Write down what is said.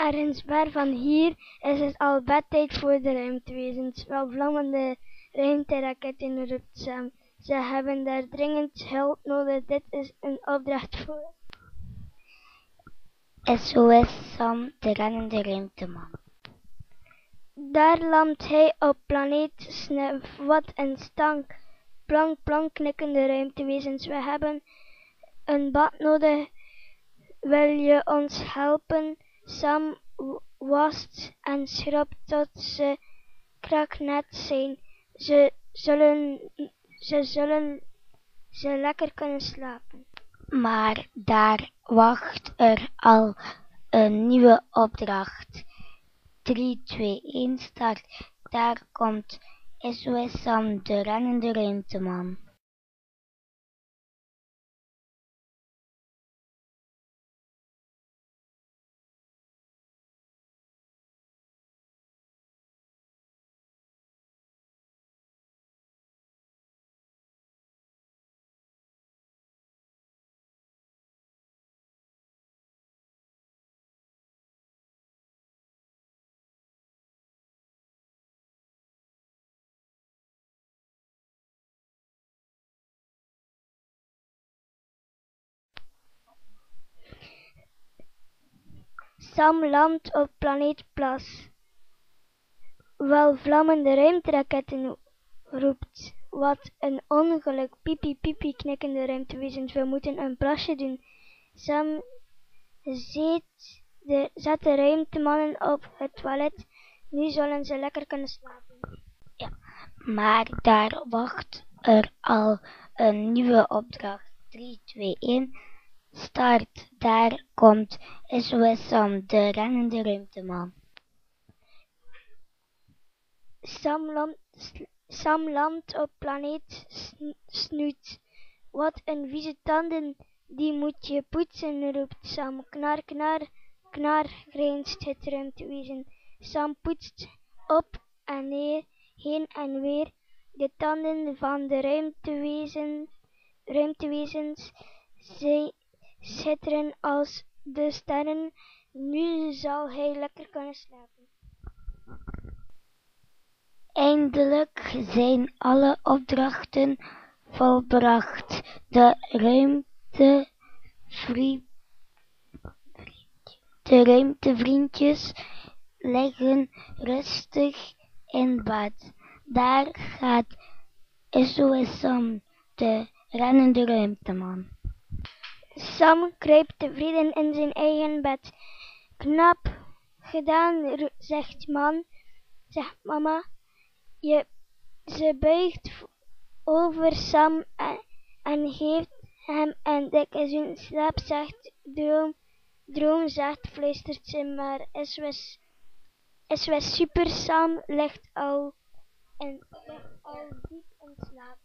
Ver van hier is het al bedtijd voor de ruimtewezens. Wel vlammende ruimteraketten roept Sam. Ze hebben daar dringend hulp nodig. Dit is een opdracht voor SOS Sam, de rennende ruimteman. Daar landt hij op planeet Snuf. Wat een stank. Plank, plank, knikkende ruimtewezens. We hebben een bad nodig. Wil je ons helpen? Sam wast en schrobt tot ze kraknet zijn. Ze zullen, ze zullen ze lekker kunnen slapen. Maar daar wacht er al een nieuwe opdracht. 3, 2, 1, start. Daar komt SOS Sam, de rennende ruimteman. Sam landt op planeet Plas. Wel vlammende ruimteraketten roept. Wat een ongeluk. Pipi, pipi, knikkende ruimtewezens. We moeten een plasje doen. Sam zet de, zet de ruimtemannen op het toilet. Nu zullen ze lekker kunnen slapen. Maar daar wacht er al een nieuwe opdracht. 3, 2, 1, start. Daar komt SOS Sam, de rennende ruimteman. Sam landt, Sam landt op planeet Sn- Snoet. Wat een vieze tanden, die moet je poetsen, roept Sam. Knar, knar, knar, grijnst het ruimtewezen. Sam poetst op en neer, heen en weer. De tanden van de ruimtewezen, ruimtewezens, zij schitteren als de sterren. Nu zal hij lekker kunnen slapen. Eindelijk zijn alle opdrachten volbracht. De ruimte de ruimtevriendjes liggen rustig in bed. Daar gaat SOS Sam, de rennende ruimteman. Sam kruipt tevreden in zijn eigen bed. Knap gedaan, zegt man, zegt mama. Je, ze buigt over Sam en, en geeft hem een dikke zoen. Slaap, zegt droom, droom, zegt, fluistert ze, maar SOS, SOS Super Sam ligt al, in, ligt al diep in slaap.